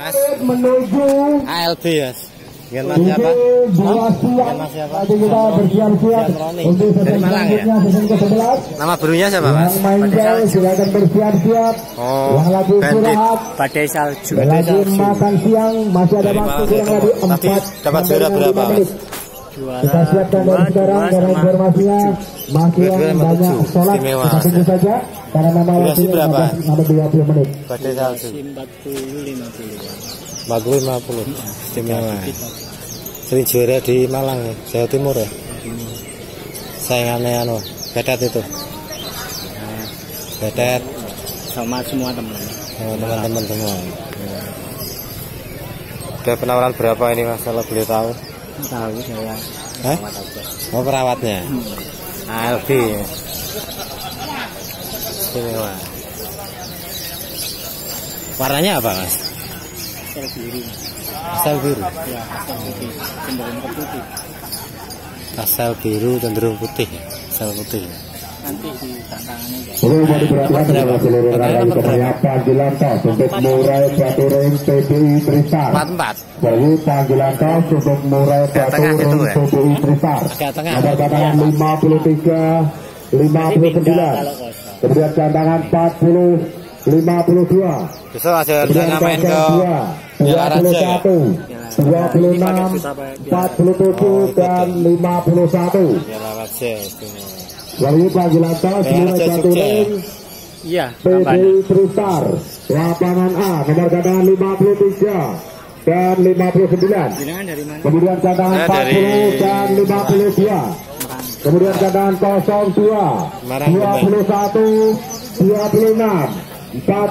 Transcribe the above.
Mas. Menuju ALB ya. Dengan Mas siapa? Mas? Kita bersiap-siap untuk Dari Malang ya? selanjutnya sesi ke-11 Nama burunya siapa Mas? yang main jauh silakan bersiap-siap. Oh, yang lagi istirahat. Badai salju. lagi makan siang masih ada Dari waktu Malang kurang lebih Tadi 4 dapat juara berapa, Mas? Kita siapkan dari sekarang karena informasinya masih yang sama banyak sholat kita tunggu saja karena memang berapa? 15 sampai 20 menit Badai salju. 40 50. Istimewa. Sering juara di Malang ya, Jawa Timur ya. Saingannya anu, Betet itu. Betet sama semua teman Oh, teman-teman semua. Ada penawaran berapa ini mas kalau beliau tahu? Tahu saya Hah? Oh perawatnya? ALB. Istimewa. Warnanya apa mas? sel biru Asal biru. ya asal putih cenderung putih Asal biru cenderung putih. Asal putih. Nanti di tantangannya ya Perlu diperhatikan kepada seluruh rakyat supaya panggilan tos untuk murai batu ring PDI Tristar. Empat empat. Jadi panggilan tos untuk murai Agak batu tengah ring ya? PDI Tristar. Agak tengah. Nomor cadangan 53, 59. kalau kosong Kemudian cadangan 40, 52. Besok ada Kemudian rencana main ke 02, Piala Raja ya? 21, 26, 47, dan 51. Piala Raja Piala murai Raja batu Jogja. Ya? PDI Tristar lapangan A nomor cadangan 53 dan 59 jenengan dari mana? Kemudian cadangan 40 dari dan 52 kemudian cadangan 02 Semarang, 21 26 4